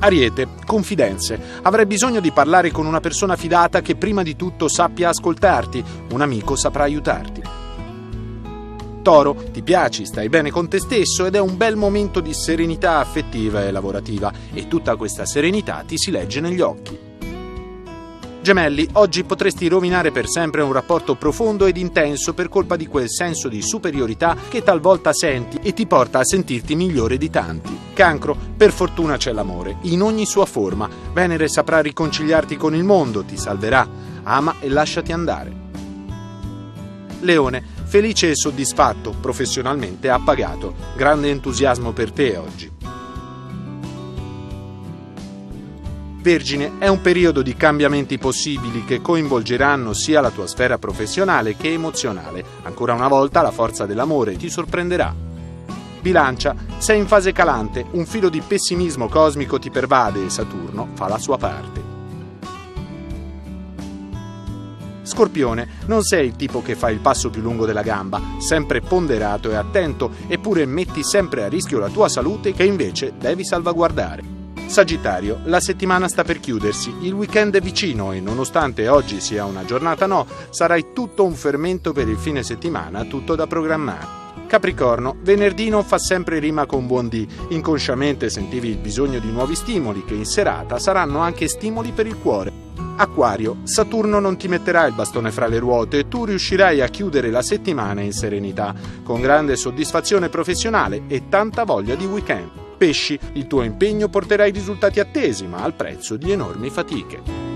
Ariete, confidenze. Avrai bisogno di parlare con una persona fidata che prima di tutto sappia ascoltarti. Un amico saprà aiutarti. Toro, ti piaci, stai bene con te stesso ed è un bel momento di serenità affettiva e lavorativa e tutta questa serenità ti si legge negli occhi. Gemelli, oggi potresti rovinare per sempre un rapporto profondo ed intenso per colpa di quel senso di superiorità che talvolta senti e ti porta a sentirti migliore di tanti. Cancro, per fortuna c'è l'amore, in ogni sua forma. Venere saprà riconciliarti con il mondo, ti salverà. Ama e lasciati andare. Leone, felice e soddisfatto, professionalmente appagato. Grande entusiasmo per te oggi. Vergine è un periodo di cambiamenti possibili che coinvolgeranno sia la tua sfera professionale che emozionale. Ancora una volta la forza dell'amore ti sorprenderà. Bilancia, sei in fase calante, un filo di pessimismo cosmico ti pervade e Saturno fa la sua parte. Scorpione, non sei il tipo che fa il passo più lungo della gamba, sempre ponderato e attento, eppure metti sempre a rischio la tua salute che invece devi salvaguardare. Sagittario, la settimana sta per chiudersi, il weekend è vicino e nonostante oggi sia una giornata no, sarai tutto un fermento per il fine settimana, tutto da programmare. Capricorno, venerdì non fa sempre rima con buon dì. Inconsciamente sentivi il bisogno di nuovi stimoli che in serata saranno anche stimoli per il cuore. Acquario, Saturno non ti metterà il bastone fra le ruote e tu riuscirai a chiudere la settimana in serenità, con grande soddisfazione professionale e tanta voglia di weekend. Pesci, il tuo impegno porterà i risultati attesi, ma al prezzo di enormi fatiche.